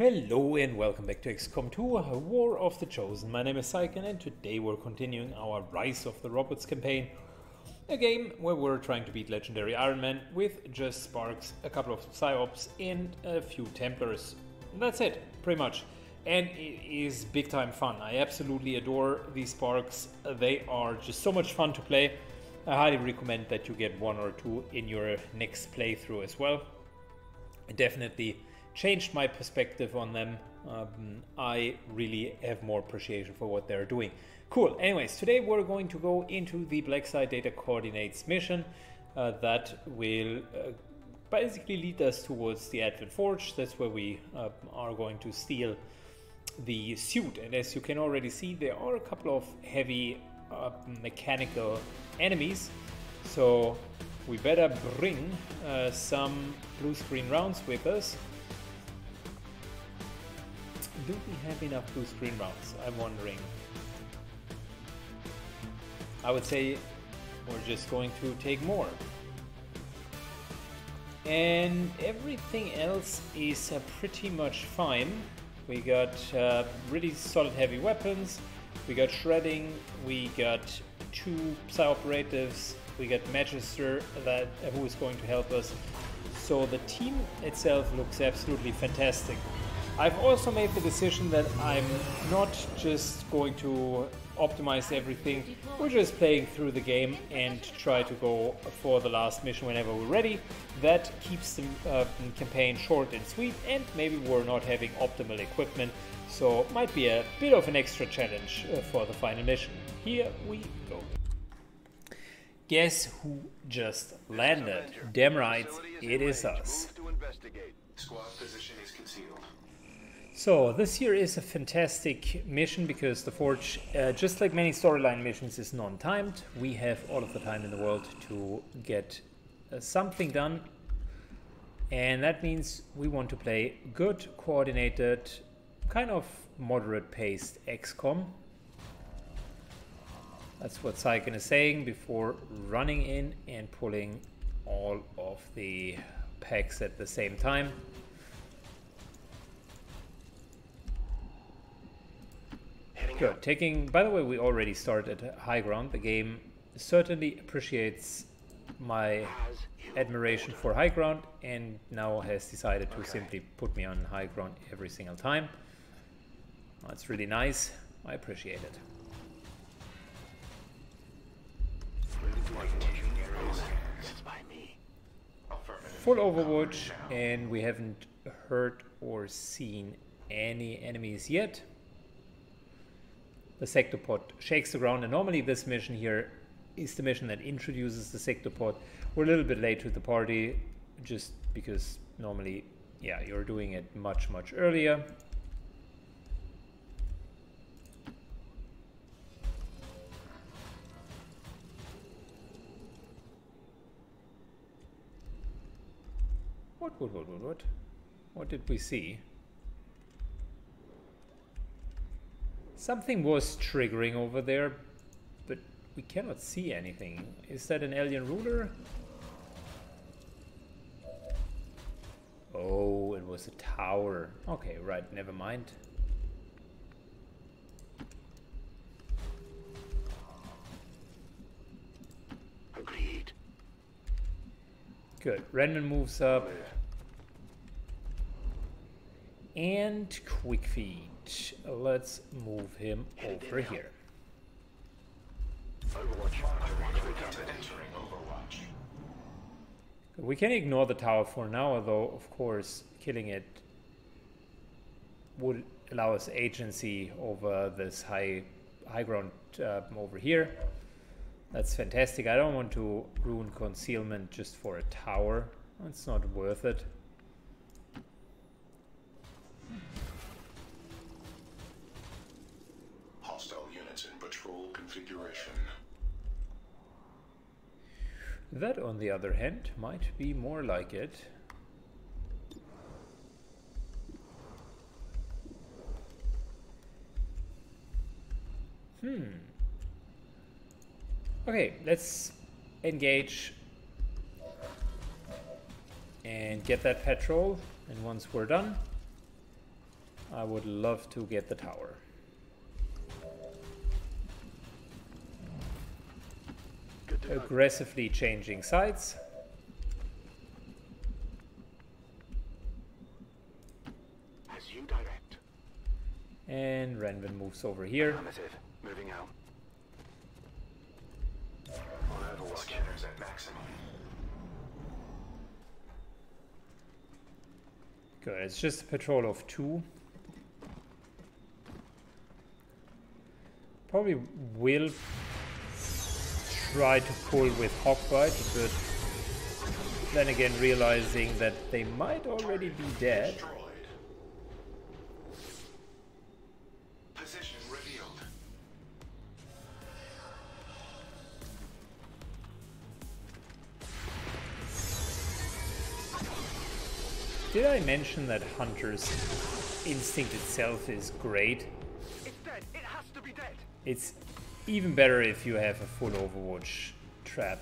Hello and welcome back to XCOM 2 War of the Chosen. My name is Syken and today we're continuing our Rise of the Robots campaign. A game where we're trying to beat Legendary Ironman with just Sparks, a couple of Psi-ops and a few Templars. That's it, pretty much. And it is big time fun. I absolutely adore these Sparks. They are just so much fun to play. I highly recommend that you get one or two in your next playthrough as well. Definitely changed my perspective on them. Um, I really have more appreciation for what they're doing. Cool. Anyways, today we're going to go into the Black Site Data Coordinates mission uh, that will uh, basically lead us towards the Advent Forge. That's where we uh, are going to steal the suit. And as you can already see, there are a couple of heavy uh, mechanical enemies. So we better bring uh, some blue screen rounds with us do we have enough blue screen rounds? I'm wondering. I would say we're just going to take more. And everything else is uh, pretty much fine. We got uh, really solid heavy weapons, we got shredding, we got two psi operatives, we got Magister that who is going to help us. So the team itself looks absolutely fantastic. I've also made the decision that I'm not just going to optimize everything. We're just playing through the game and try to go for the last mission whenever we're ready. That keeps the uh, campaign short and sweet and maybe we're not having optimal equipment so might be a bit of an extra challenge uh, for the final mission. Here we go. Guess who just landed? Damn right, it is us. Squad position is concealed. So this here is a fantastic mission because the Forge, uh, just like many storyline missions, is non-timed. We have all of the time in the world to get uh, something done. And that means we want to play good, coordinated, kind of moderate paced XCOM. That's what Syken is saying before running in and pulling all of the packs at the same time. Good. Taking, by the way, we already started at high ground. The game certainly appreciates my admiration for high ground and now has decided to okay. simply put me on high ground every single time. That's really nice. I appreciate it. Full Overwatch and we haven't heard or seen any enemies yet the sector sectopod shakes the ground. And normally this mission here is the mission that introduces the sector sectopod. We're a little bit late to the party just because normally, yeah, you're doing it much, much earlier. What, what, what, what, what? What did we see? Something was triggering over there, but we cannot see anything. Is that an alien ruler? Oh, it was a tower. Okay, right, never mind. Agreed. Good. Rendon moves up. And Quick Feet. Let's move him over here. We can ignore the tower for now, although of course killing it would allow us agency over this high high ground uh, over here. That's fantastic. I don't want to ruin concealment just for a tower. It's not worth it. That, on the other hand, might be more like it. Hmm. Okay, let's engage and get that petrol. And once we're done, I would love to get the tower. Aggressively changing sides. As you direct. And Renvin moves over here. Affirmative. Moving out. On Overwatch. Scanners at maximum. Good, it's just a patrol of two. Probably will try to pull with Hawkbite, but then again realizing that they might already be dead. Position revealed. Did I mention that Hunter's instinct itself is great? It's dead. It has to be dead. It's even better if you have a full Overwatch trap.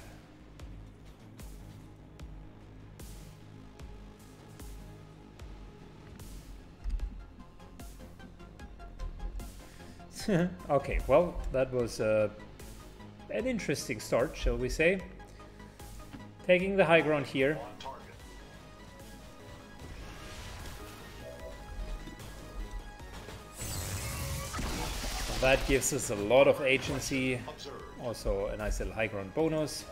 okay, well, that was uh, an interesting start, shall we say. Taking the high ground here. That gives us a lot of agency. Also a nice little high ground bonus.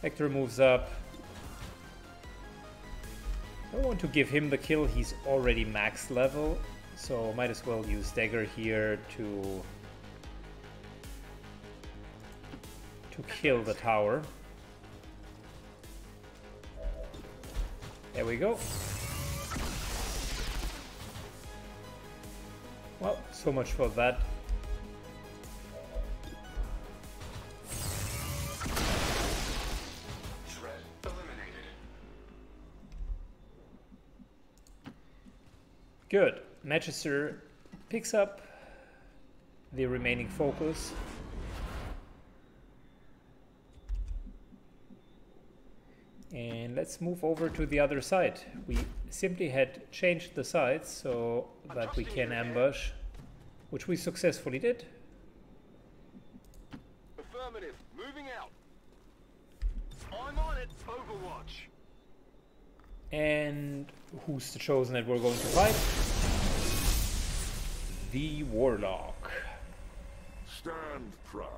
Hector moves up. I want to give him the kill, he's already max level, so might as well use dagger here to to kill the tower. There we go. Well, so much for that. Good. Manchester picks up the remaining focus. And let's move over to the other side. We simply had changed the sides so that we can ambush, which we successfully did. Affirmative. Moving out. I'm on it. Overwatch. And who's the chosen that we're going to fight? The Warlock. Stand proud.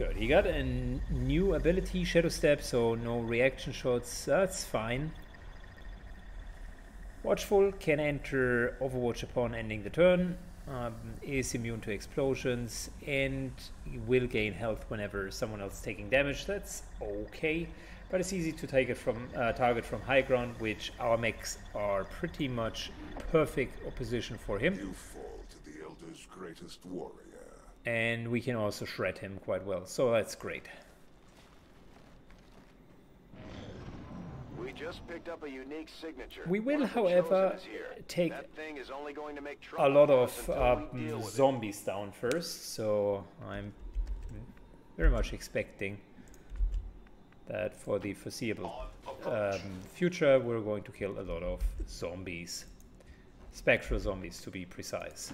Good. He got a new ability, Shadow Step, so no reaction shots. That's fine. Watchful can enter Overwatch upon ending the turn. Um, is immune to explosions and will gain health whenever someone else is taking damage. That's okay, but it's easy to take it from uh, target from high ground, which our mechs are pretty much perfect opposition for him. You fall to the Elder's greatest warrior. And we can also shred him quite well, so that's great. We just picked up a unique signature. We will, One of the however, chosen is here. take That thing is only going to make A lot of um, we deal with it. zombies down first, so I'm very much expecting that for the foreseeable um, future we're going to kill a lot of zombies. Spectral zombies to be precise.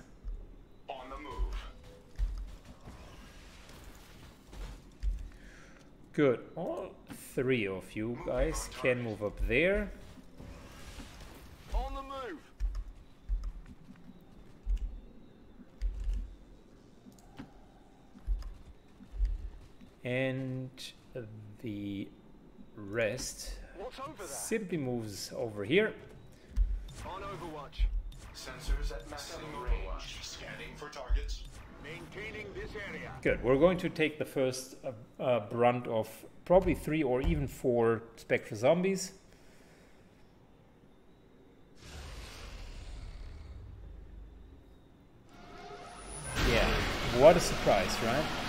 Good. All three of you guys can move up there. On the move. And the rest What's over there? simply moves over here. On Overwatch. Sensors at maximum range. Scanning for targets. Good. We're going to take the first uh, uh, brunt of probably three or even four Spectral zombies. Yeah, what a surprise, right?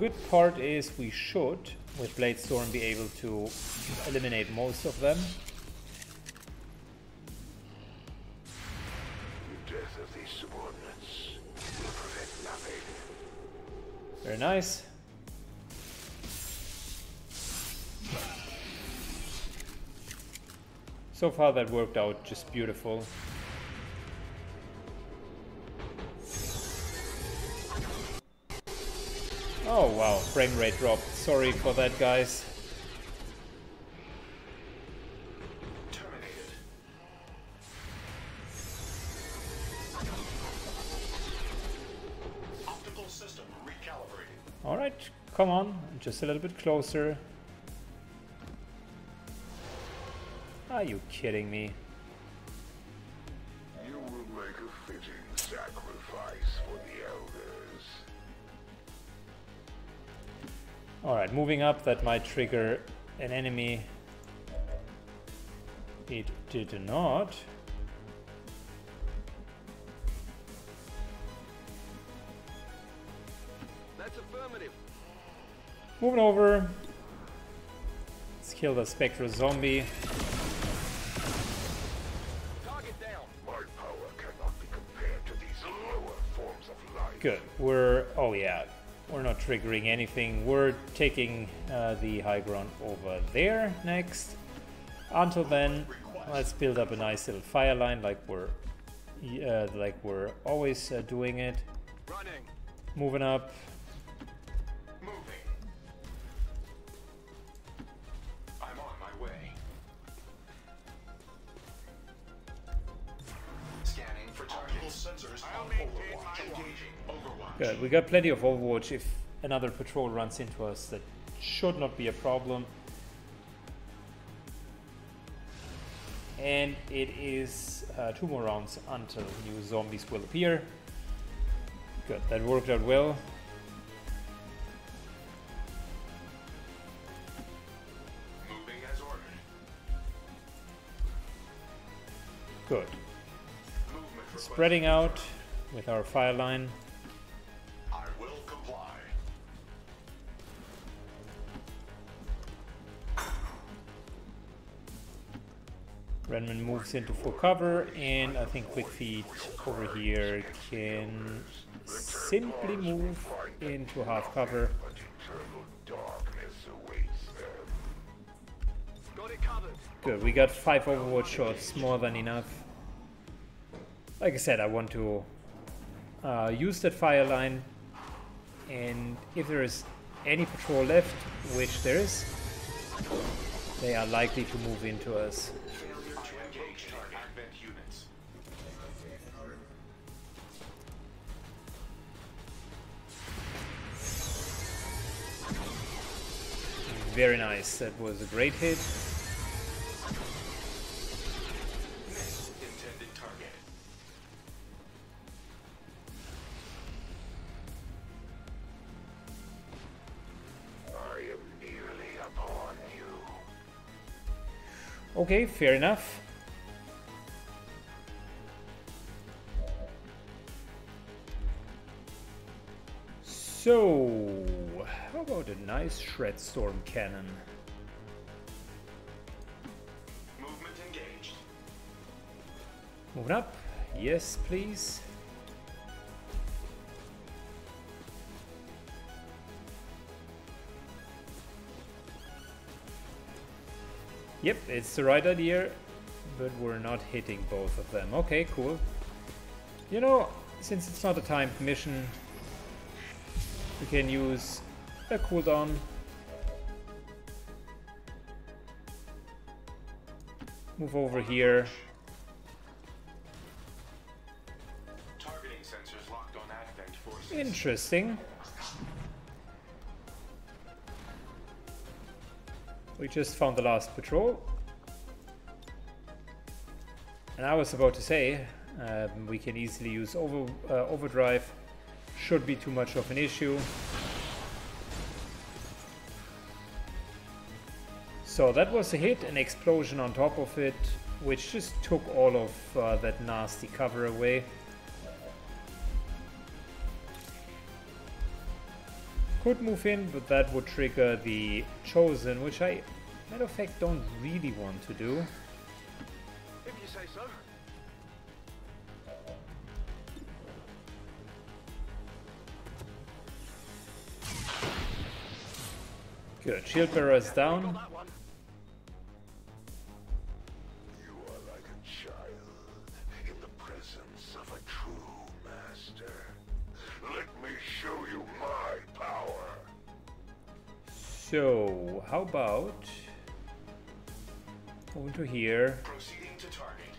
good part is we should, with Bladestorm, be able to eliminate most of them. The death of these subordinates will prevent nothing. Very nice. So far that worked out just beautiful. Oh wow, frame rate dropped. Sorry for that guys. Terminated. Optical system recalibrating. Alright, come on, just a little bit closer. Are you kidding me? Alright, moving up, that might trigger an enemy. It did not. That's affirmative. Moving over. Let's kill the Spectral Zombie. Target down. My power cannot be compared to these lower forms of life. Good. We're. Oh, yeah. Not triggering anything. We're taking uh, the high ground over there next. Until then, let's build up a nice little fire line like we're. Uh, like we're always uh, doing it. Running. Moving up. Got plenty of Overwatch. If another patrol runs into us, that should not be a problem. And it is uh, two more rounds until new zombies will appear. Good. That worked out well. Moving as ordered. Good. Spreading out with our fire line. Moves into full cover, and I think Quick Feet over here can simply move into half cover. Good, we got five Overwatch shots, more than enough. Like I said, I want to uh, use that fire line, and if there is any patrol left, which there is, they are likely to move into us. Very nice, that was a great hit. Okay, fair enough. So, about a nice Shredstorm cannon? Movement engaged. Moving up. Yes, please. Yep, it's the right idea, but we're not hitting both of them. Okay, cool. You know, since it's not a timed mission, we can use a cooldown. Move over here. Targeting sensors locked on Advent forces. Interesting. We just found the last patrol. And I was about to say, um, we can easily use over, uh, overdrive. Should be too much of an issue. So that was a hit, an explosion on top of it, which just took all of uh, that nasty cover away. Could move in, but that would trigger the Chosen, which I, matter of fact, don't really want to do. If you say so. Good, shield bearer is down. So, how about over to here? Proceeding to target.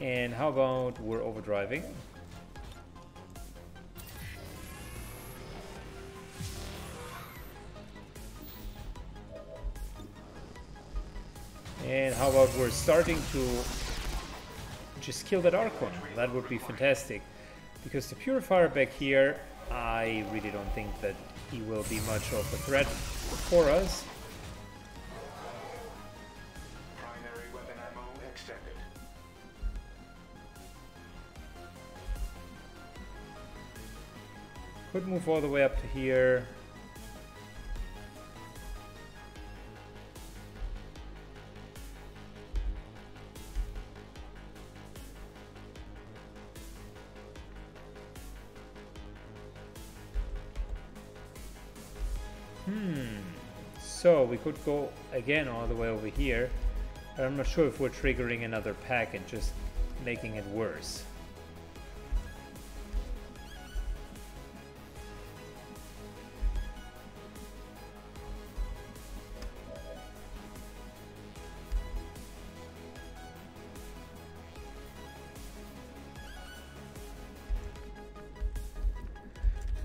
And how about we're overdriving? And how about we're starting to just kill that Archon? That would be fantastic. Because the Purifier back here, I really don't think that he will be much of a threat for us. Primary weapon ammo extended. Could move all the way up to here. Hmm. So we could go again all the way over here. But I'm not sure if we're triggering another pack and just making it worse.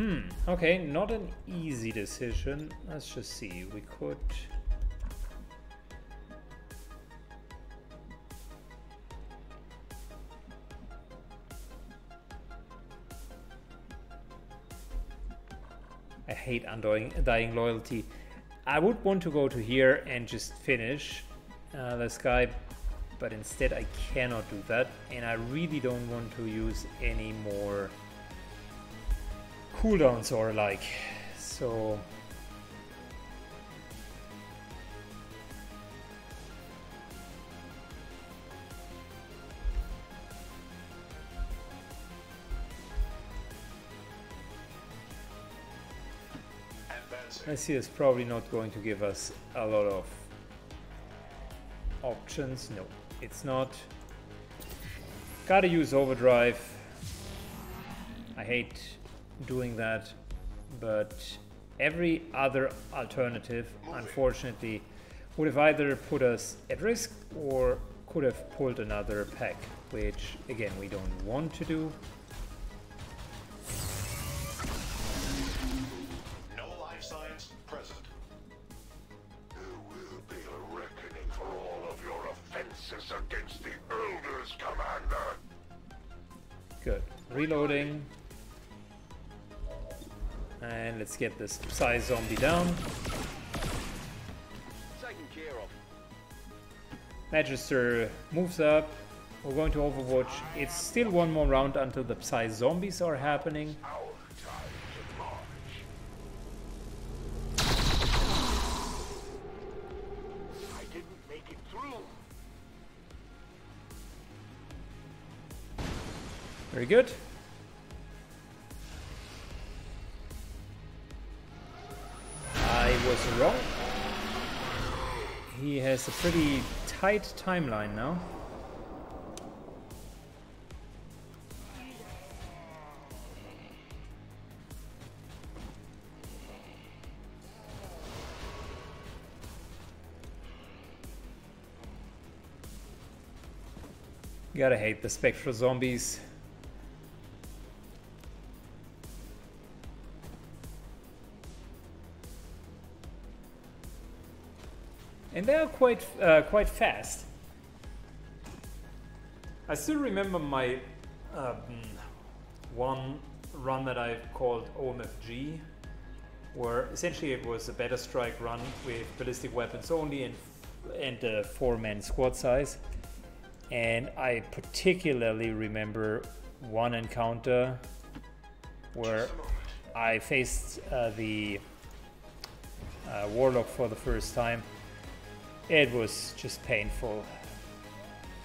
Hmm, okay, not an easy decision. Let's just see. We could. I hate undying dying loyalty. I would want to go to here and just finish uh, this guy, but instead I cannot do that, and I really don't want to use any more cooldowns or like so. I see it's probably not going to give us a lot of options. No it's not. Gotta use overdrive. I hate doing that but every other alternative unfortunately would have either put us at risk or could have pulled another pack which again we don't want to do And let's get this Psy zombie down. Taken care of. Magister moves up. We're going to Overwatch. It's still one more round until the Psy zombies are happening. Very time Has a pretty tight timeline now. Gotta hate the spectral zombies. Are quite uh, quite fast. I still remember my um, one run that I called OMFG, where essentially it was a Beta Strike run with ballistic weapons only and and a four-man squad size. And I particularly remember one encounter where Just a moment. I faced uh, the uh, Warlock for the first time. It was just painful.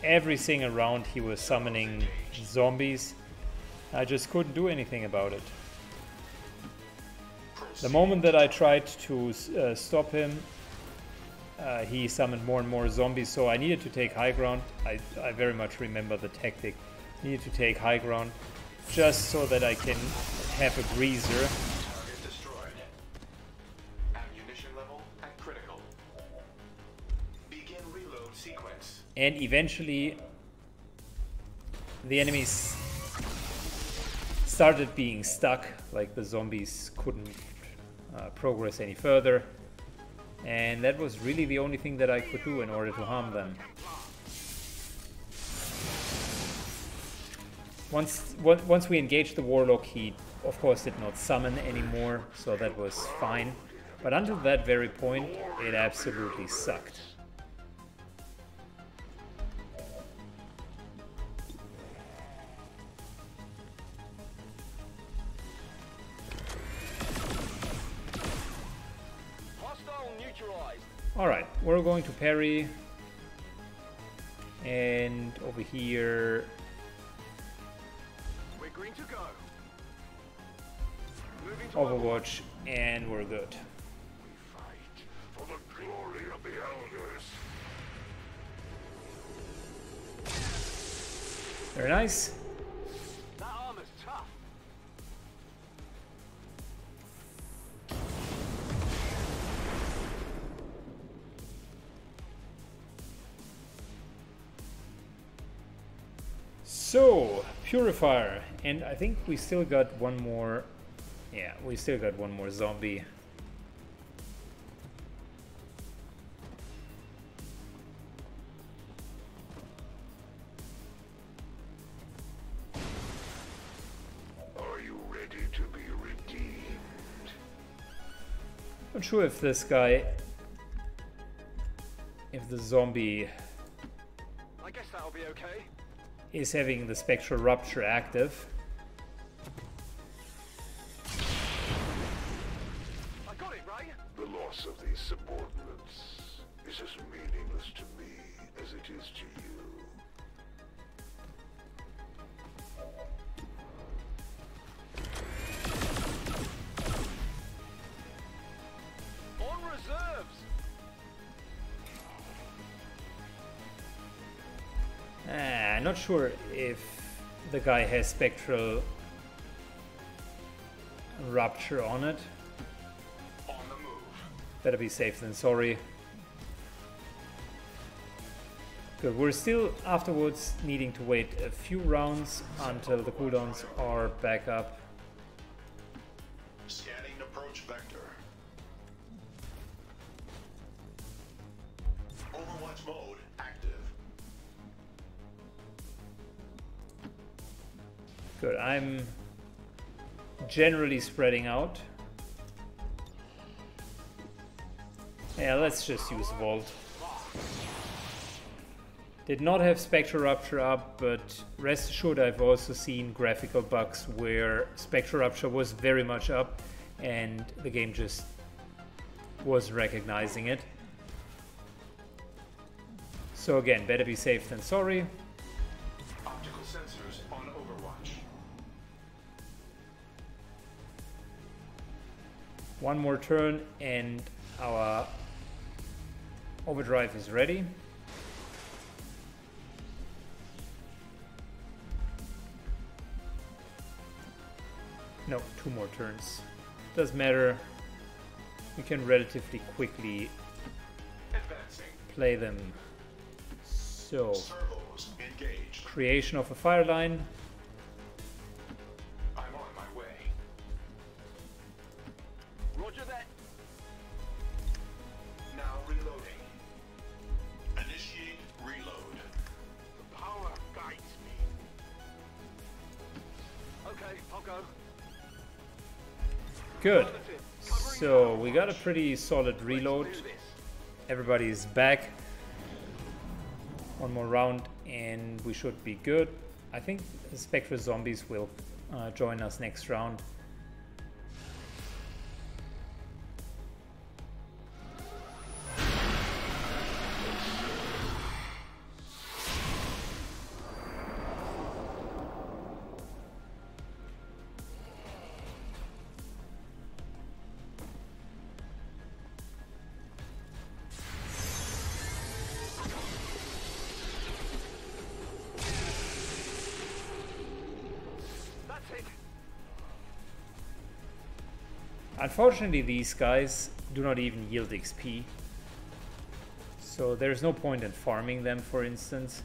Everything around he was summoning zombies. I just couldn't do anything about it. The moment that I tried to uh, stop him, uh, he summoned more and more zombies, so I needed to take high ground. I, I very much remember the tactic. Needed to take high ground just so that I can have a greaser. And eventually, the enemies started being stuck, like the zombies couldn't uh, progress any further. And that was really the only thing that I could do in order to harm them. Once, once we engaged the Warlock, he of course did not summon anymore, so that was fine. But until that very point, it absolutely sucked. We're going to parry. And over here, We're green to go. To Overwatch, and we're good. Fight for the glory of the Elders. Very nice. So, Purifier. And I think we still got one more. Yeah, we still got one more zombie. Are you ready to be redeemed? Not sure if this guy. If the zombie I guess that'll be okay. Is having the Spectral Rupture active. I got it, Ray. The loss of these subordinates is as meaningless to me as it is to you. Not sure if the guy has Spectral Rupture on it. On. Better be safe than sorry. Good, we're still afterwards needing to wait a few rounds until the cooldowns are back up. Generally spreading out. Yeah, let's just use Vault. Did not have Spectral Rupture up, but rest assured I've also seen graphical bugs where Spectral Rupture was very much up and the game just was recognizing it. So again, better be safe than sorry. One more turn and our overdrive is ready. No, two more turns. Doesn't matter. We can relatively quickly Advancing. play them. So, creation of a fire line. Good. So, we got a pretty solid reload. do this. Everybody's back. One more round and we should be good. I think Spectral Zombies will uh, join us next round. Unfortunately, these guys do not even yield XP. So there's no point in farming them, for instance.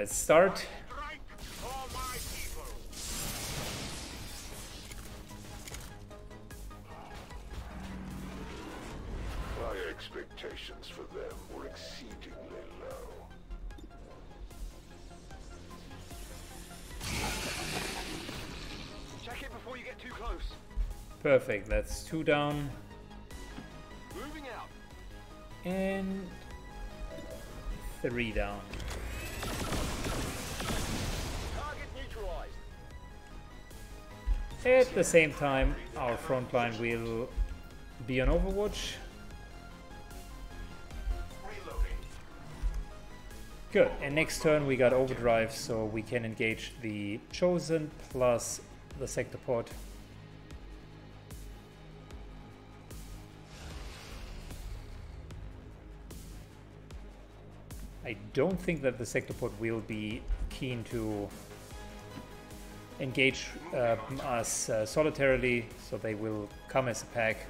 Let's start. My expectations for them were exceedingly low. Check it before you get too close. Perfect, that's two down. Moving out. And three down. At the same time, our front line will be on Overwatch. Good, and next turn we got Overdrive, so we can engage the Chosen plus the Sectopod. I don't think that the Sectopod will be keen to engage uh, us uh, solitarily, so they will come as a pack.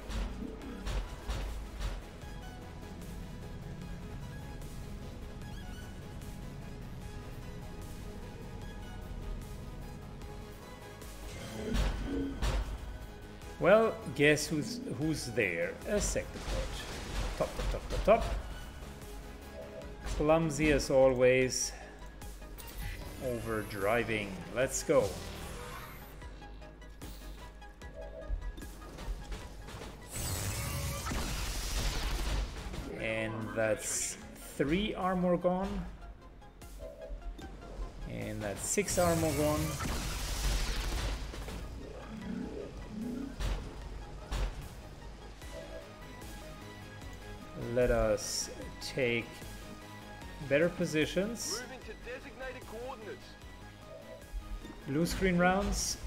Well, guess who's who's there? A sector pod. Top, top, top, top, top. Clumsy as always. Overdriving. Let's go. That's three armor gone. And that's six armor gone. Let us take better positions. Moving to designated coordinates. Blue screen rounds.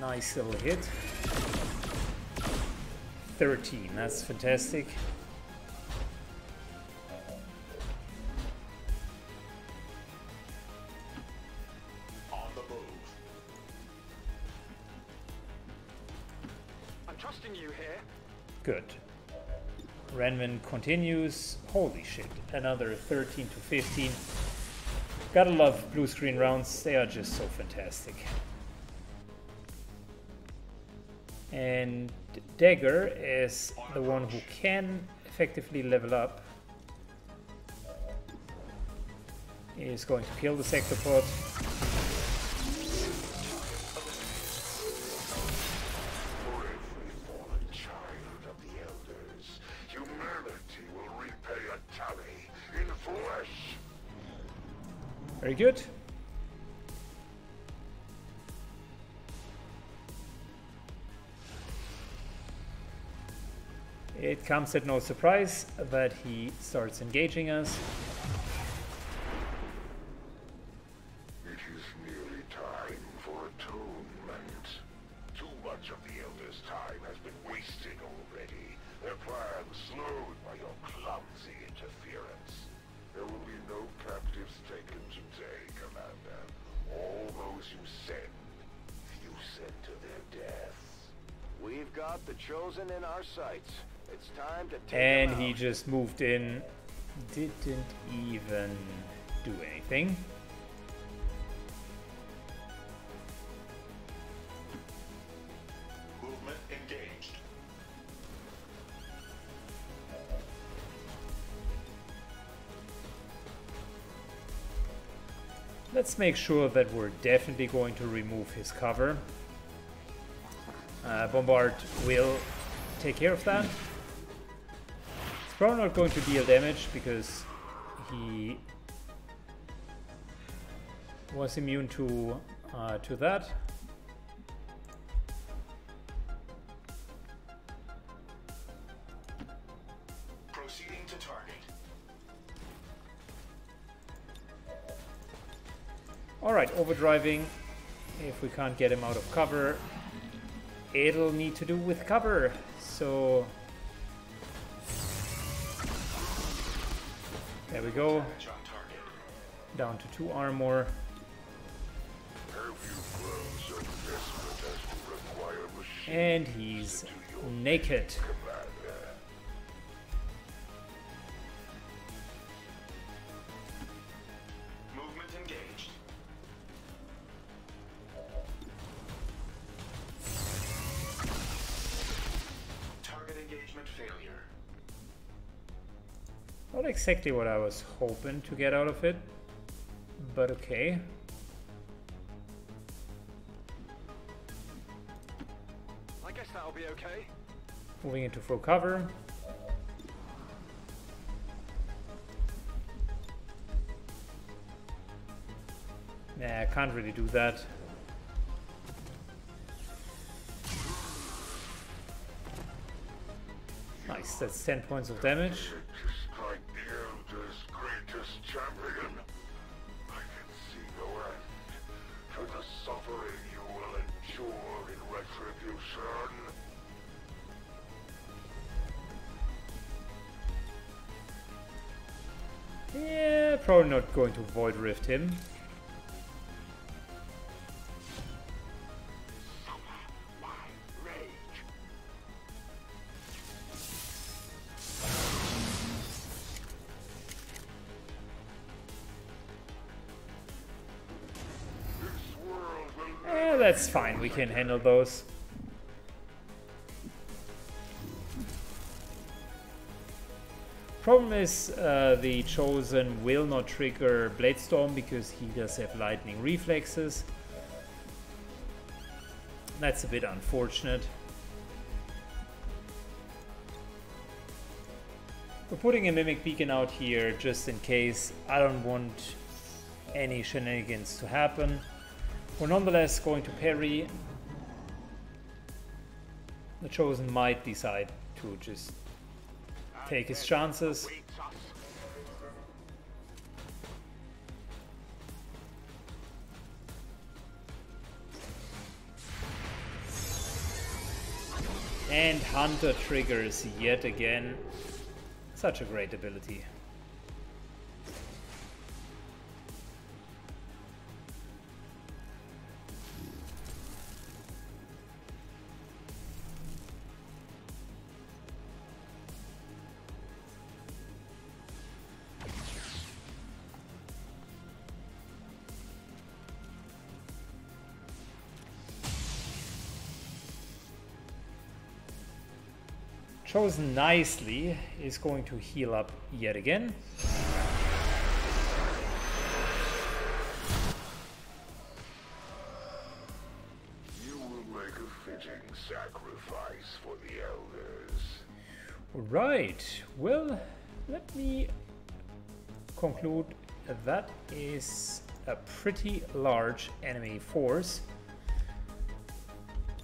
Nice little hit. 13, that's fantastic. Continues. Holy shit, another 13 to 15. Gotta love blue screen rounds, they are just so fantastic. And Dagger is the one who can effectively level up. Is going to kill the sector good. It comes at no surprise that he starts engaging us. He just moved in. Didn't even do anything. Movement engaged. Let's make sure that we're definitely going to remove his cover. Uh, Bombard will take care of that. Probably not going to deal damage because he was immune to uh, to that. Proceeding to target. All right, overdriving. If we can't get him out of cover, it'll need to do with cover. So there we go. Down to two armor. And he's naked. Exactly what I was hoping to get out of it, but okay. I guess that'll be okay. Moving into full cover. Nah, I can't really do that. Nice, that's 10 points of damage. Yeah, probably not going to Void Rift him. Eh, that's fine, we can handle those. Problem is, uh, the Chosen will not trigger Bladestorm because he does have lightning reflexes. That's a bit unfortunate. We're putting a Mimic Beacon out here just in case. I don't want any shenanigans to happen. We're nonetheless going to parry. The Chosen might decide to just take his chances. And Hunter triggers yet again. Such a great ability. Chosen nicely is going to heal up yet again. You will make a fitting sacrifice for the elders. Right, well, let me conclude that is a pretty large enemy force.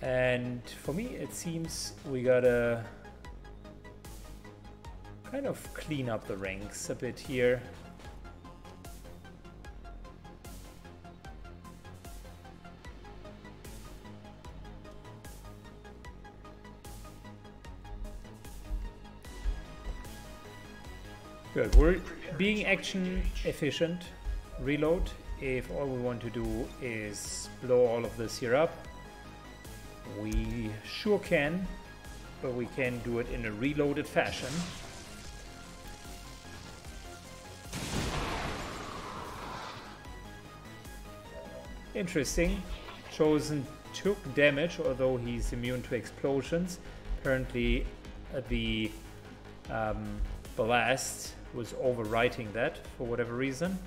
And for me, it seems we gotta kind of clean up the ranks a bit here. Good, we're being action efficient. Reload if all we want to do is blow all of this here up. We sure can, but we can do it in a reloaded fashion. Interesting. Chosen took damage, although he's immune to explosions. Apparently, uh, the um, blast was overwriting that for whatever reason.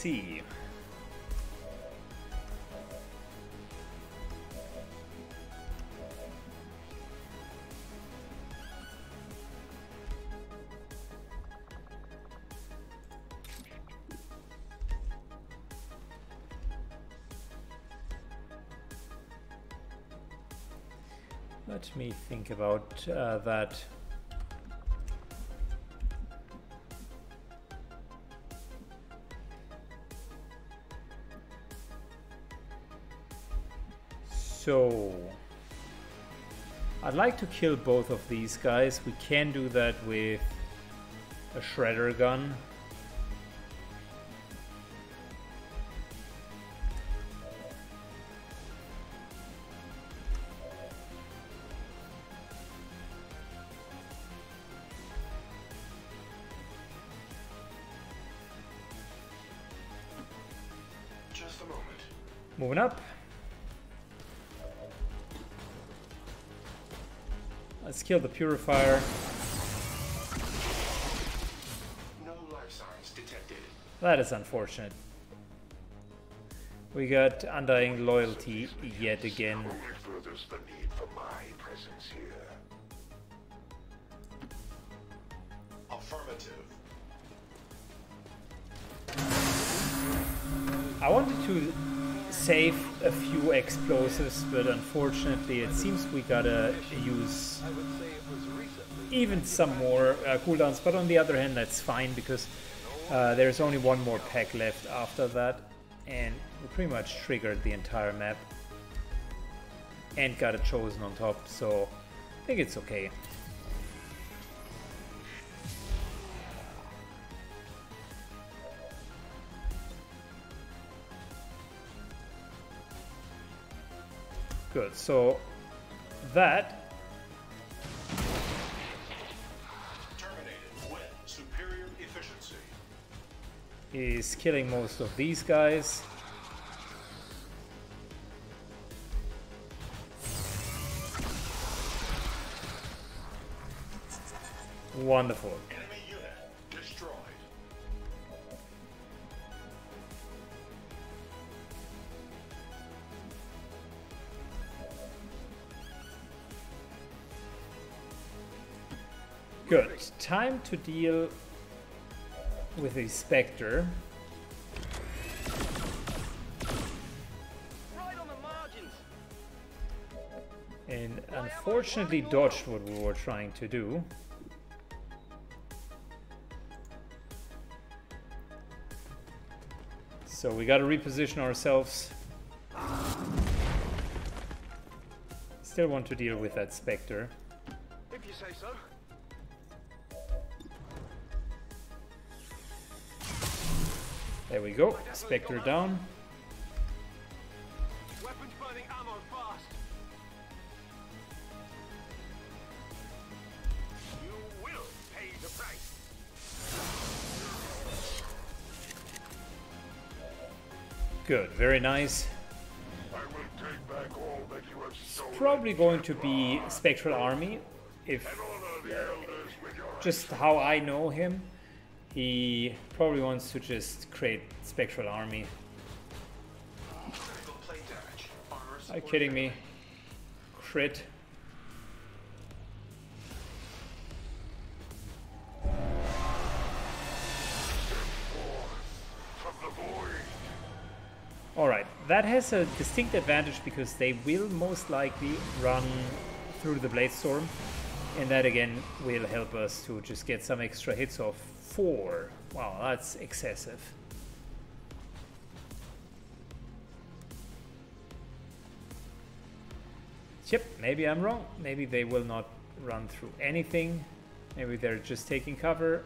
see. Let me think about uh, that. So, I'd like to kill both of these guys. We can do that with a shredder gun. Kill the purifier. No life signs detected. That is unfortunate. We got undying loyalty yet again. Explosives, but unfortunately it seems we gotta use even some more uh, cooldowns. But on the other hand, that's fine because uh, there's only one more pack left after that, and we pretty much triggered the entire map and got a chosen on top. So I think it's okay. Good. So that Terminated with superior efficiency. is killing most of these guys. Wonderful. Good. Time to deal with the Spectre. Right on the margins. And unfortunately dodged what we were trying to do. So we gotta reposition ourselves. Still want to deal with that Spectre. If you say so. There we go. Spectre down. Weapons burning ammo fast. You will pay the price. Good, very nice. I will take back all that you have stolen. Probably going to be Spectral Army if Honor the elders with your just how I know him, he probably wants to just create Spectral Army. Are you kidding me? Crit. Alright, that has a distinct advantage because they will most likely run through the Bladestorm. And that again will help us to just get some extra hits of 4. Wow, that's excessive. Yep, maybe I'm wrong. Maybe they will not run through anything. Maybe they're just taking cover.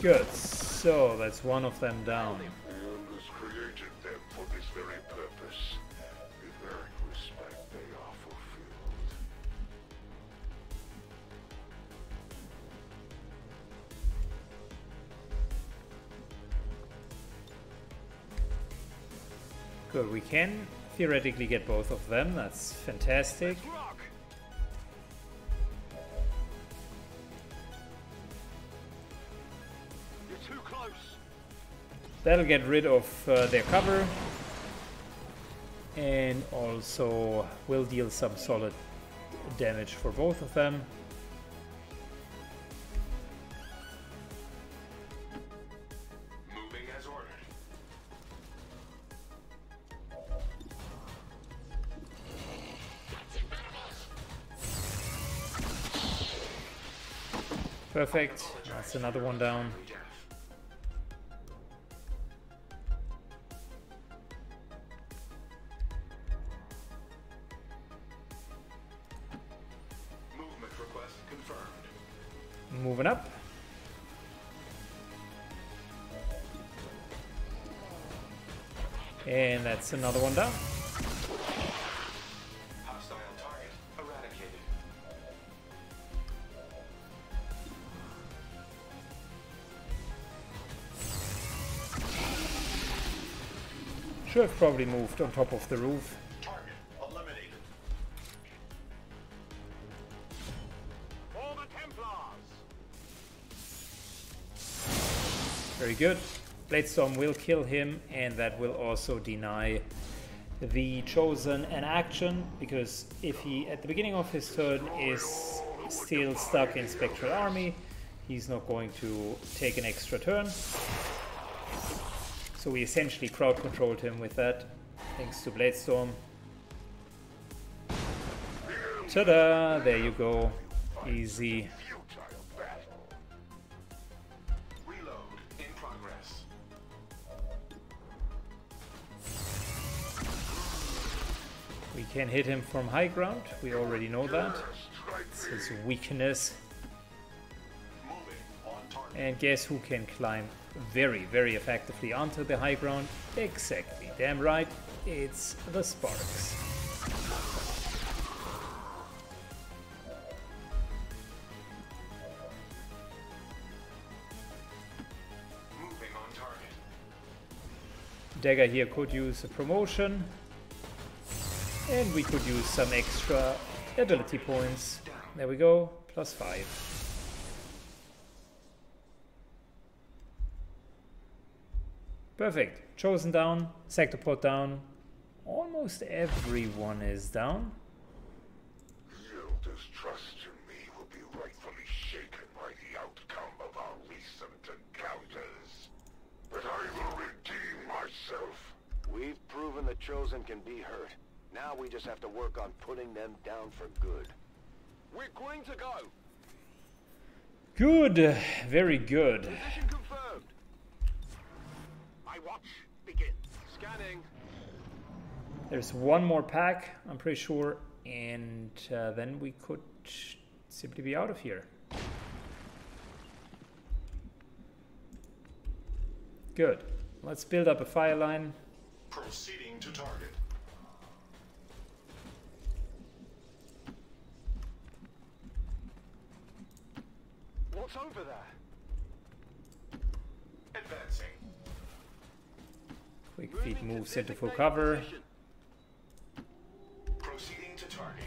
Good. So that's one of them down. The elders created them for this very purpose. With very respect they are fulfilled. Good. We can theoretically get both of them. That's fantastic. That'll get rid of uh, their cover. and also will deal some solid damage for both of them. Perfect. That's another one down. Moving up. And that's another one down. Hostile target eradicated. Should have probably moved on top of the roof. Very good. Bladestorm will kill him, and that will also deny the Chosen an action, because if he, at the beginning of his turn, is still stuck in Spectral Army, he's not going to take an extra turn. So we essentially crowd controlled him with that, thanks to Bladestorm. Ta-da! There you go. Easy. Can hit him from high ground. We already know that. It's his weakness. And guess who can climb very, very effectively onto the high ground? Exactly. Damn right. It's the Sparks. Dagger here could use a promotion. And we could use some extra ability points. There we go. Plus five. Perfect. Chosen down. Sectopod down. Almost everyone is down. Elders' trust in me will be rightfully shaken by the outcome of our recent encounters. But I will redeem myself. We've proven the Chosen can be hurt. Now we just have to work on putting them down for good. We're going to go! Good. Very good. Position confirmed! I watch. Begin. Scanning. There's one more pack, I'm pretty sure, and uh, then we could simply be out of here. Good. Let's build up a fire line. Proceeding to target. What's over there? Advancing. Quick feet to moves into full cover. Proceeding to target.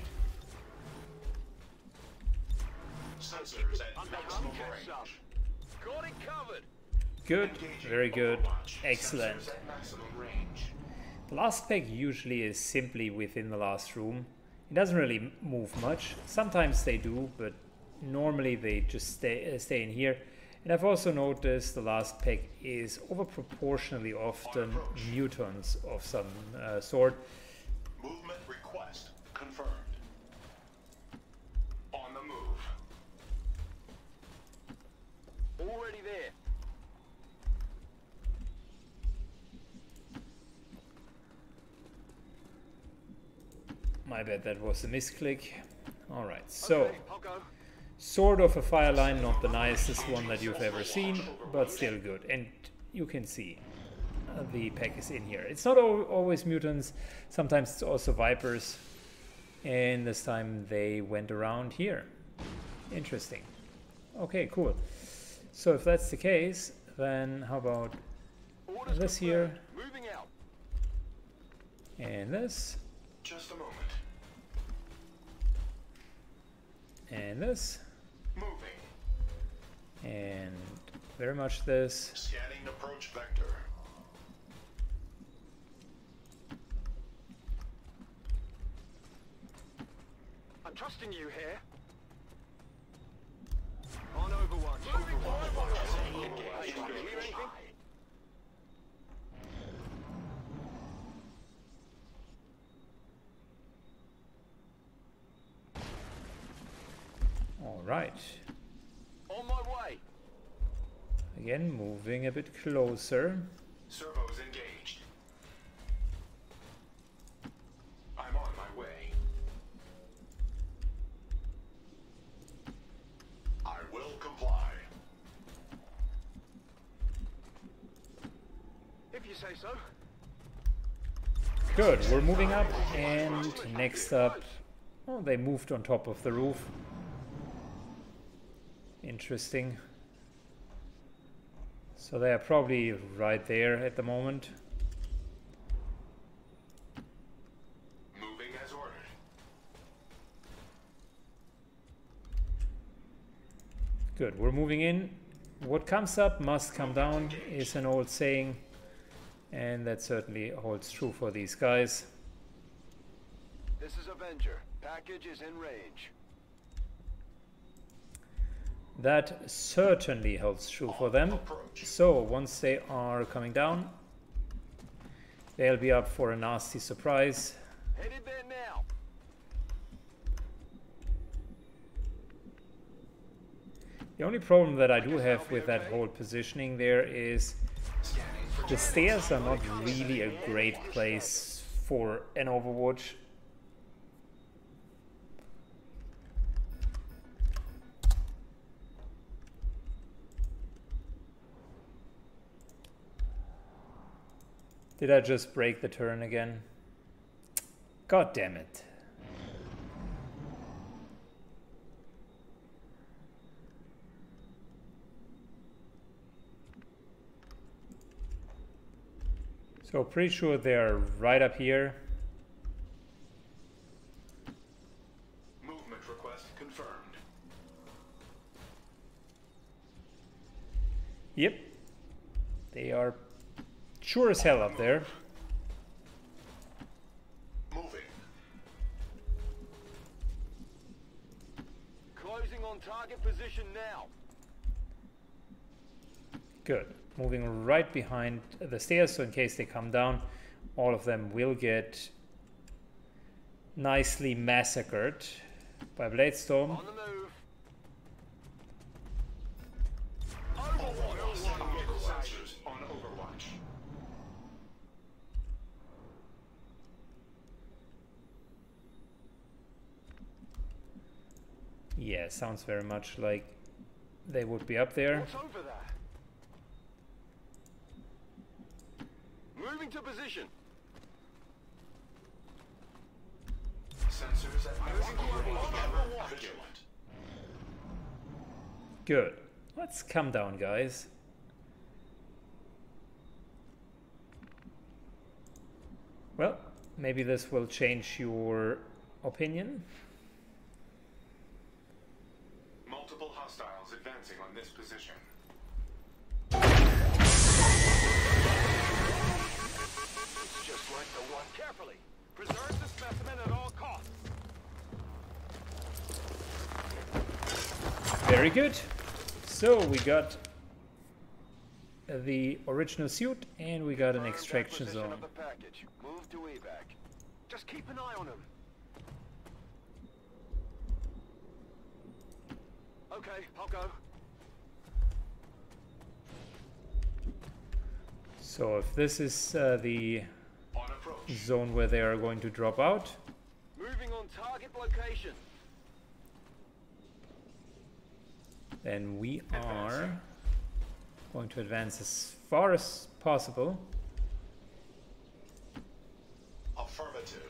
Sensors at Under maximum range. Got it covered! Good. Very good. Excellent. Maximum range. The last pack usually is simply within the last room. It doesn't really move much. Sometimes they do, but normally they just stay uh, stay in here. And I've also noticed the last pack is over proportionally often mutants of some uh, sort. Movement request confirmed. On the move. Already there. My bad, that was a misclick. All right, so Okay, I'll go. Sort of a fire line, not the nicest one that you've ever seen, but still good. And you can see uh, the pack is in here. It's not al- always mutants, sometimes it's also vipers. And this time they went around here. Interesting. Okay, cool. So if that's the case, then how about this here. Moving out. and this Just a moment. and this. Moving. And very much this. Scanning approach vector. I'm trusting you here. On Overwatch. Moving Overwatch. Overwatch. Overwatch. Anything? All right. On my way. Again, moving a bit closer. Servos engaged. I'm on my way. I will comply. If you say so. Good, we're moving up, and next up, oh, they moved on top of the roof. Interesting. So they are probably right there at the moment. Moving as ordered. Good, we're moving in. What comes up must come down is an old saying, and that certainly holds true for these guys. This is Avenger. Package is in range. That certainly holds true for them. So once they are coming down, they'll be up for a nasty surprise. The only problem that I do have with that whole positioning there is the stairs are not really a great place for an Overwatch. Did I just break the turn again? God damn it. So pretty sure they're right up here. movement request confirmed. Yep. They are sure as hell up there. Moving. Closing on target position now. Good. Moving right behind the stairs, so in case they come down, all of them will get nicely massacred by Bladestorm. On the move. Yeah, sounds very much like they would be up there. What's over there? Moving to position. Sensors at my Overwatch. Vigilant. Good. Let's come down, guys. Well, maybe this will change your opinion. Advancing this position. It's just like the one. Carefully. Preserve the specimen at all costs. Very good. So we got the original suit and we got an extraction zone. Of the package. Move to evac. Just keep an eye on him. Okay, I'll go. So if this is uh, the zone where they are going to drop out, Moving on target location. then we are going to advance as far as possible. Affirmative.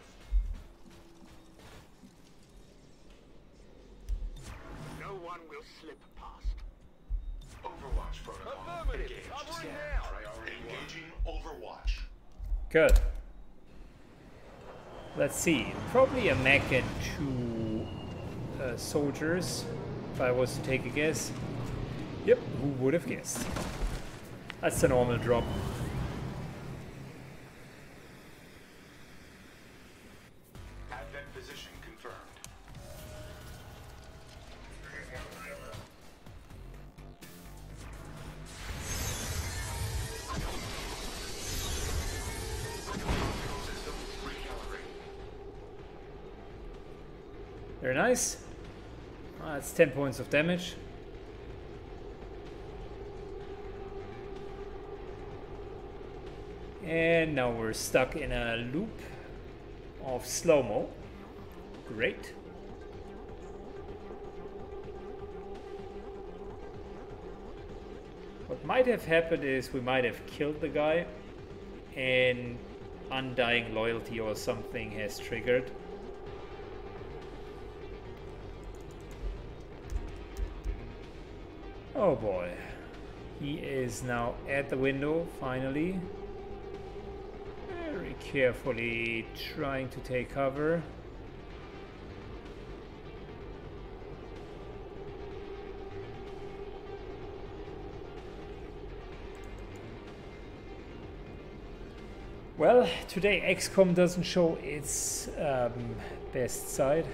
No one will slip past. Overwatch protocol. Affirmative. Engaged. Covering Scan. now. Overwatch. Good. Let's see. Probably a mech and two uh, soldiers, if I was to take a guess. Yep, who would have guessed? That's the normal drop. Uh, that's 10 points of damage. And now we're stuck in a loop of slow-mo. Great. What might have happened is we might have killed the guy and undying loyalty or something has triggered. Oh boy. He is now at the window, finally. Very carefully trying to take cover. Well, today XCOM doesn't show its um, best side.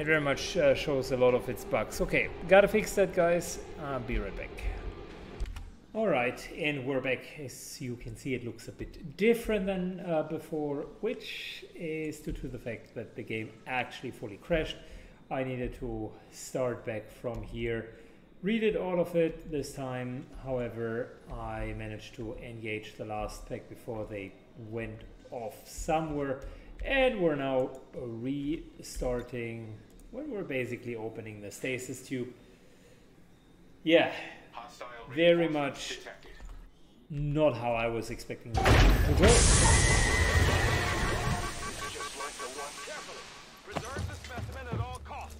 It very much uh, shows a lot of its bugs. Okay, gotta fix that, guys. Uh, be right back. Alright, and we're back. As you can see, it looks a bit different than uh, before, which is due to the fact that the game actually fully crashed. I needed to start back from here. Redid all of it this time, however, I managed to engage the last pack before they went off somewhere, and we're now restarting when we're basically opening the stasis tube. Yeah, Hostile very much detected. not how I was expecting it to go. Just like the one. Carefully. Preserve the specimen at all costs.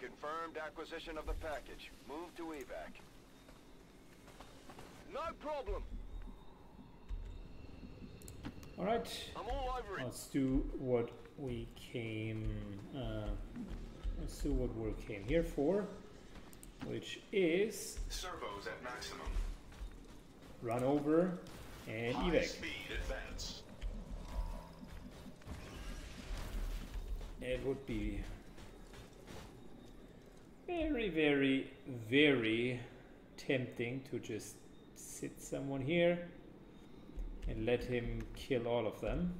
Confirmed acquisition of the package. Move to evac. No problem. Alright, I'm all over it. let's do what we came, uh, let's do what we came here for, which is Servos at maximum. run over and High evac. speed advance. It would be very, very, very tempting to just sit someone here and let him kill all of them.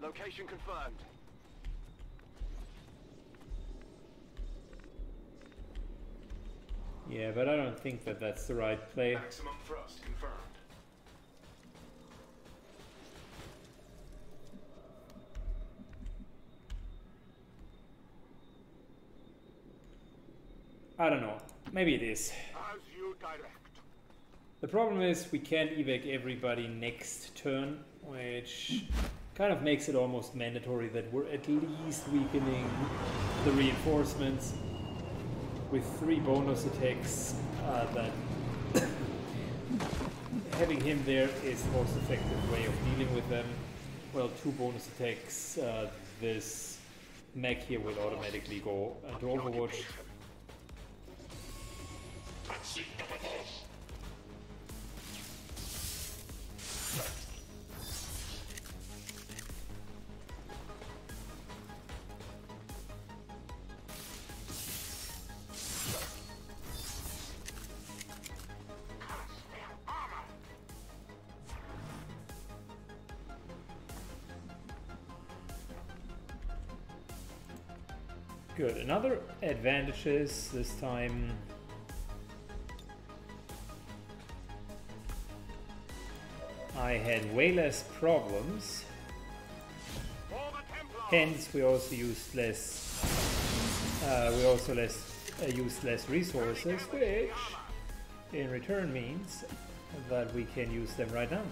Location confirmed. Yeah, but I don't think that that's the right play. Maximum thrust confirmed. I don't know. Maybe it is. As you direct. The problem is we can't evac everybody next turn, which kind of makes it almost mandatory that we're at least weakening the reinforcements with three bonus attacks uh, that having him there is the most effective way of dealing with them. Well, two bonus attacks, uh, this mech here will automatically go into Overwatch. Good. Another advantage is this time I had way less problems. Hence, we also used less. Uh, we also less uh, used less resources, which in return means that we can use them right now.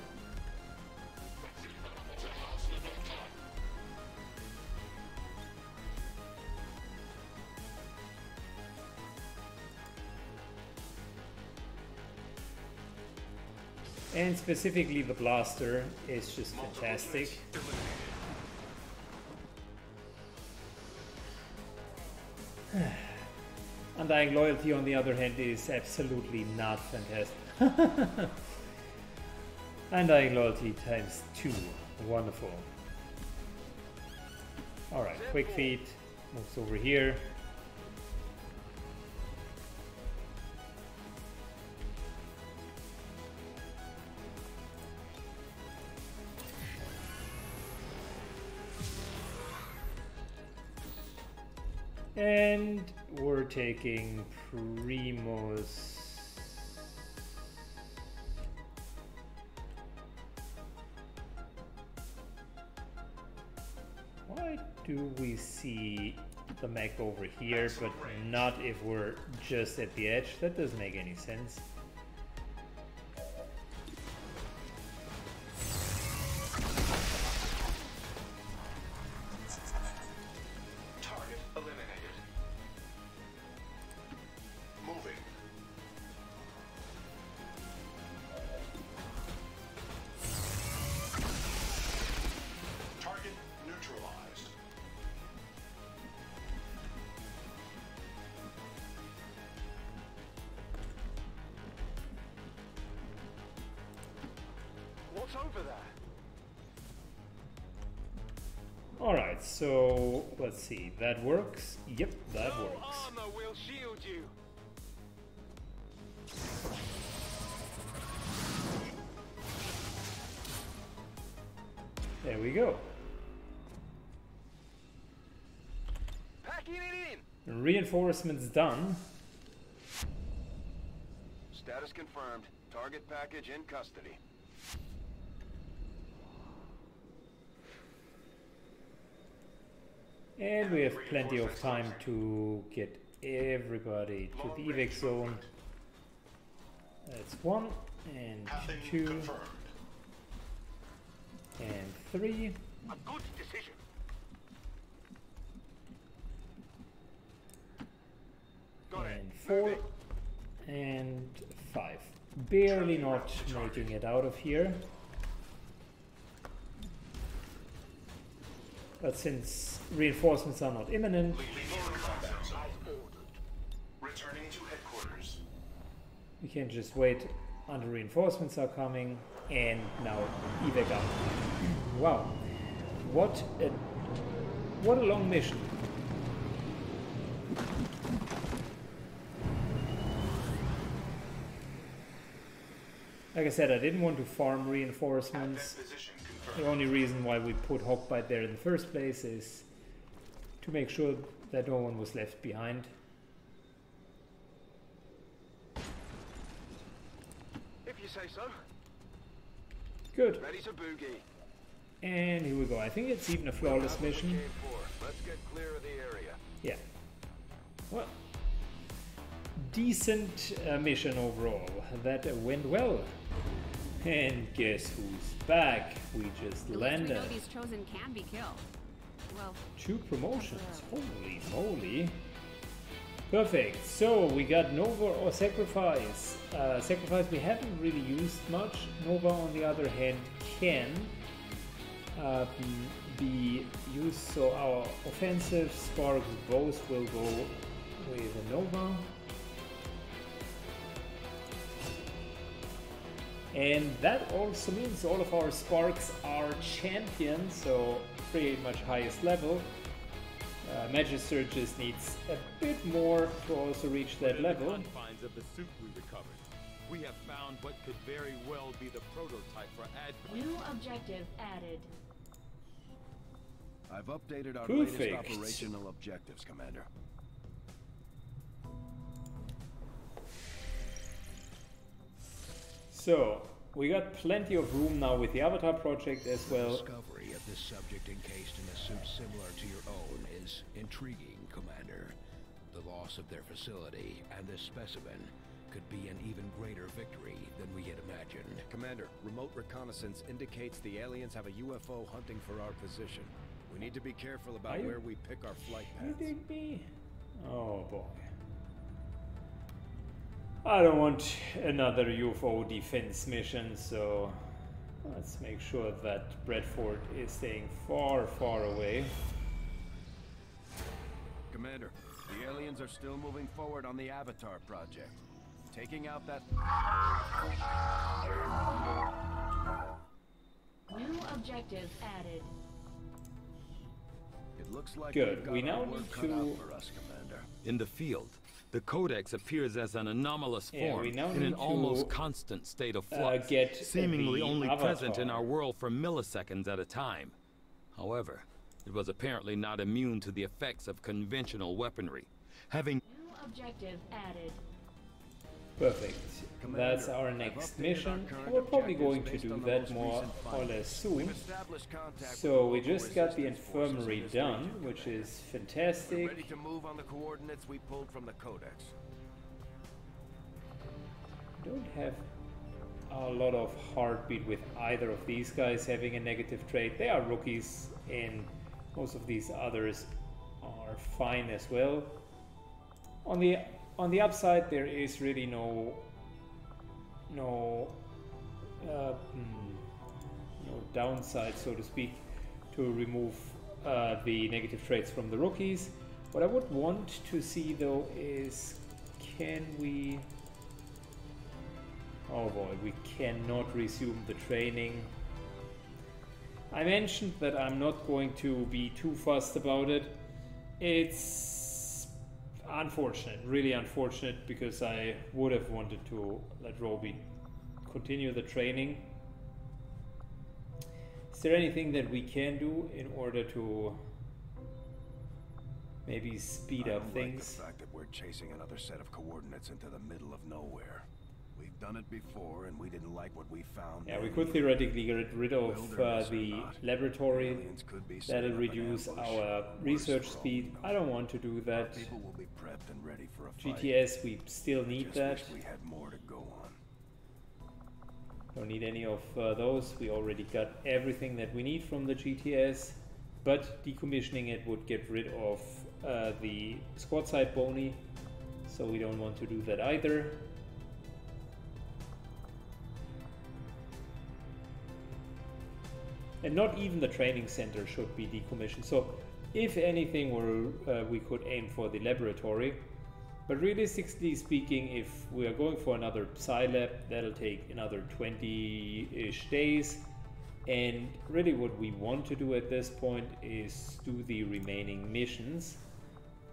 And specifically, the blaster is just fantastic. Undying Loyalty, on the other hand, is absolutely not fantastic. Undying Loyalty times two. Wonderful. Alright, Quick Feet moves over here. Taking Primos. Why do we see the mech over here, but not if we're just at the edge? That doesn't make any sense. See. That works. Yep, that works. armor will shield you. There we go. Packing it in. Reinforcements done. Status confirmed. Target package in custody. And we have plenty of time to get everybody to the evac zone. That's one, and two, and three. A good decision. And four and five. Barely not making it out of here. But since reinforcements are not imminent, Leaving combat zone. Returning to headquarters. we can just wait until reinforcements are coming and now evac out. Wow. What a what a long mission. Like I said, I didn't want to farm reinforcements. The only reason why we put Hawkbite there in the first place is to make sure that no one was left behind. If you say so. Good. Ready to boogie. And here we go. I think it's even a flawless That's what we mission. Let's get clear of the area. Yeah. Well, decent uh, mission overall. That went well. And guess who's back? We just At least we landed. know these chosen can be killed. Well, Two promotions. Holy moly. Perfect. So we got Nova or Sacrifice. Uh, Sacrifice we haven't really used much. Nova, on the other hand, can uh, be used. So our offensive sparks both will go with a Nova. And that also means all of our sparks are champions, so pretty much highest level. Uh, Magister just needs a bit more to also reach that Within the level. confines of the suit we recovered, we have found what could very well be the prototype for ad. New objective added. I've updated our Perfect. latest operational objectives, Commander. So, we got plenty of room now with the Avatar project as well. discovery of this subject encased in a suit similar to your own is intriguing, Commander. The loss of their facility and this specimen could be an even greater victory than we had imagined. Commander, remote reconnaissance indicates the aliens have a UFO hunting for our position. We need to be careful about you- where we pick our flight paths. Kidding me? Oh boy. I don't want another UFO defense mission, so let's make sure that Bradford is staying far, far away. Commander, The aliens are still moving forward on the Avatar project. Taking out that... New objective added. It looks like Good. we've got We our now work need to- for us, Commander. In the field, the Codex appears as an anomalous Yeah, form we in an almost constant state of uh, flux, get seemingly the only present in our world for milliseconds at a time. However, it was apparently not immune to the effects of conventional weaponry, having New objective added. Perfect. That's our next mission. We're probably going to do that more or less soon. We've established contact So we just got the resistance forces in infirmary done, which is fantastic. ready to move on the coordinates we pulled from the Codex. Don't have a lot of heartbeat with either of these guys having a negative trait. They are rookies, and most of these others are fine as well. On the on the upside, there is really no no uh, hmm, no downside, so to speak, to remove uh, the negative traits from the rookies. What I would want to see though is can we Oh boy, we cannot resume the training. I mentioned that I'm not going to be too fussed about it. It's unfortunate, really unfortunate, because I would have wanted to let Roby continue the training. Is there anything that we can do in order to maybe speed I up things? Like the fact that we're chasing another set of coordinates into the middle of nowhere. Done it before, and we didn't like what we found. Yeah, we could theoretically get rid of uh, the laboratory. could be That'll reduce our research speed. I don't want to do that. People will be prepped and ready for a. GTS, we still need that. we had more to go on. Don't need any of uh, those. We already got everything that we need from the GTS. But decommissioning it would get rid of uh, the squad side bony. So we don't want to do that either. And not even the training center should be decommissioned. So, if anything, uh, we could aim for the laboratory. But realistically speaking, if we are going for another Psi Lab, that'll take another 20 ish days. And really, what we want to do at this point is do the remaining missions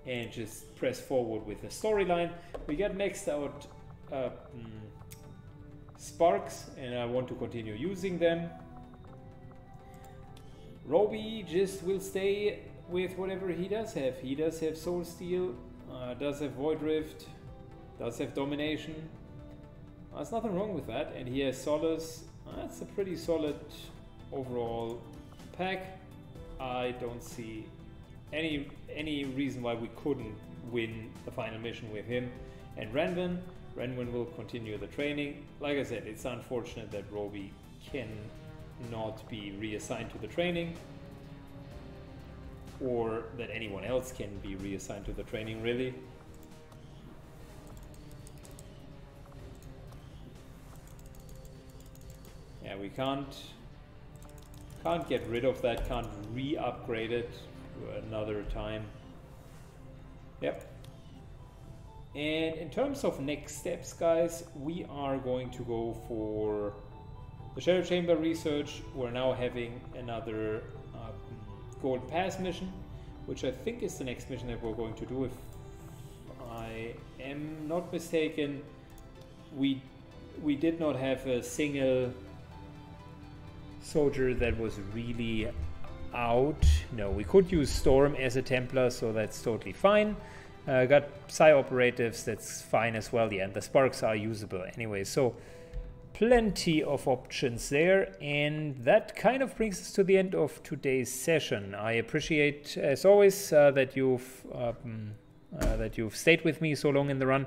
and just press forward with the storyline. We got next out uh, mm, Sparks, and I want to continue using them. Roby just will stay with whatever he does have. He does have Soul Steal, uh, does have Void Rift, does have Domination. Uh, there's nothing wrong with that, and he has Solace. Uh, that's a pretty solid overall pack. I don't see any any reason why we couldn't win the final mission with him and Renvin. Renvin will continue the training. Like I said, it's unfortunate that Roby can not be reassigned to the training or that anyone else can be reassigned to the training really. Yeah we can't can't get rid of that can't re-upgrade it another time. Yep. And in terms of next steps guys we are going to go for the Shadow Chamber research, we're now having another um, Golden Path mission, which I think is the next mission that we're going to do. If I am not mistaken, we we did not have a single soldier that was really out. No, we could use Storm as a Templar, so that's totally fine. Uh, got Psi operatives, that's fine as well. Yeah, and the sparks are usable anyway. So plenty of options there and that kind of brings us to the end of today's session. I appreciate as always uh, that you've um, uh, that you've stayed with me so long in the run.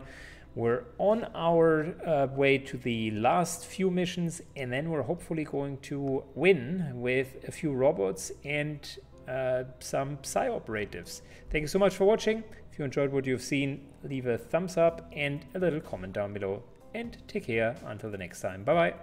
We're on our uh, way to the last few missions and then we're hopefully going to win with a few robots and uh, some psi operatives. Thank you so much for watching. If you enjoyed what you've seen leave a thumbs up and a little comment down below and take care until the next time. Bye bye.